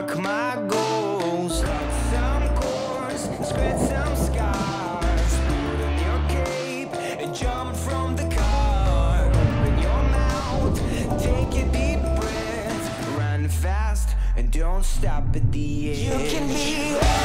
mark my goals. Cut some cords, spread some scars. Put on your cape and jump from the car. Open your mouth, take a deep breath. Run fast and don't stop at the end You can be